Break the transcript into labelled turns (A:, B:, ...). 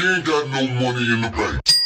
A: She ain't got no money in the bank.